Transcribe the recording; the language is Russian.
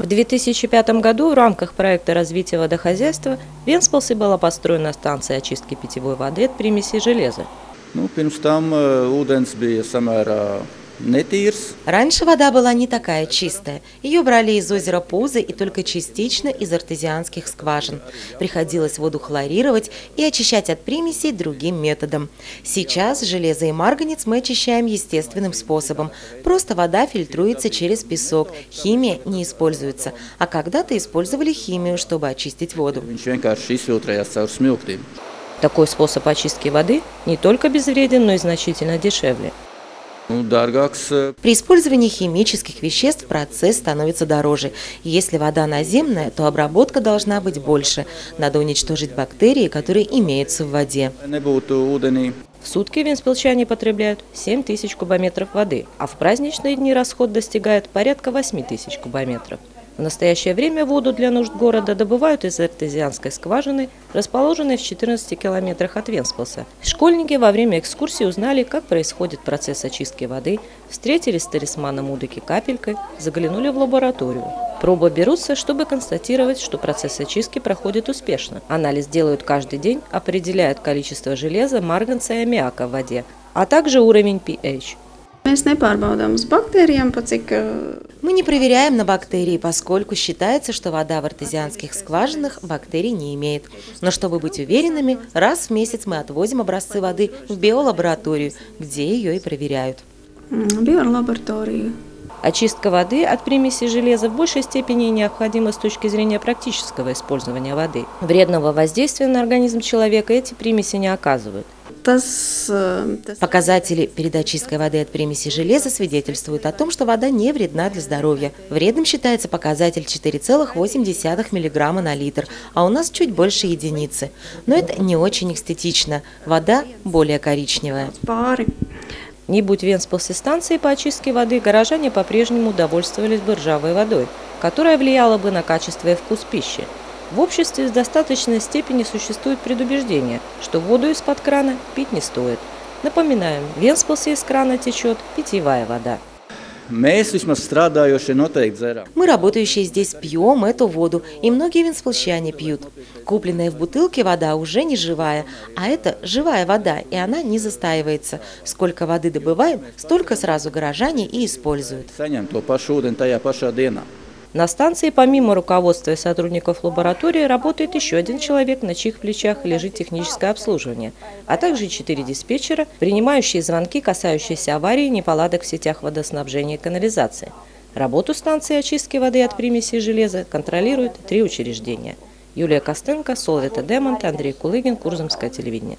В 2005 году в рамках проекта развития водохозяйства в Венспилсе была построена станция очистки питьевой воды от примесей железа. Nu, pirms tam uh, ūdens bija samērā. Раньше вода была не такая чистая. Ее брали из озера Пузы и только частично из артезианских скважин. Приходилось воду хлорировать и очищать от примесей другим методом. Сейчас железо и марганец мы очищаем естественным способом. Просто вода фильтруется через песок. Химия не используется. А когда-то использовали химию, чтобы очистить воду. Такой способ очистки воды не только безвреден, но и значительно дешевле. При использовании химических веществ процесс становится дороже. Если вода наземная, то обработка должна быть больше. Надо уничтожить бактерии, которые имеются в воде. В сутки венспилчане потребляют 7 тысяч кубометров воды, а в праздничные дни расход достигает порядка 8 тысяч кубометров. В настоящее время воду для нужд города добывают из артезианской скважины, расположенной в 14 километрах от Венспилса. Школьники во время экскурсии узнали, как происходит процесс очистки воды, встретились с талисманом Удыки капелькой, заглянули в лабораторию. Пробы берутся, чтобы констатировать, что процесс очистки проходит успешно. Анализ делают каждый день, определяют количество железа, марганца и аммиака в воде, а также уровень pH. Мы не проверяем на бактерии, поскольку считается, что вода в артезианских скважинах бактерий не имеет. Но чтобы быть уверенными, раз в месяц мы отвозим образцы воды в биолабораторию, где ее и проверяют. biolaboratoriju. Очистка воды от примесей железа в большей степени необходима с точки зрения практического использования воды. Вредного воздействия на организм человека эти примеси не оказывают. Tas Показатели перед очисткой воды от примеси железа свидетельствуют о том, что вода не вредна для здоровья. Вредным считается показатель 4,8 мг на литр, а у нас чуть больше единицы. Но это не очень эстетично. Вода более коричневая. Не будь Венспилсе станции по очистке воды, горожане по-прежнему удовольствовались бы ржавой водой, которая влияла бы на качество и вкус пищи. В обществе в достаточной степени существует предубеждение, что воду из-под крана пить не стоит. Напоминаем, в Венспилсе из крана течет питьевая вода. Мы, работающие здесь, пьем эту воду, и многие венспилчане пьют. Купленная в бутылке вода уже не живая, а это живая вода, и она не застаивается. Сколько воды добываем, столько сразу горожане и используют. На станции помимо руководства и сотрудников лаборатории работает еще один человек, на чьих плечах лежит техническое обслуживание, а также четыре диспетчера, принимающие звонки, касающиеся аварии и неполадок в сетях водоснабжения и канализации. Работу станции очистки воды от примесей железа контролируют три учреждения. Юлия Костенко, Солвета Демонт, Андрей Кулыгин, Курзамское телевидение.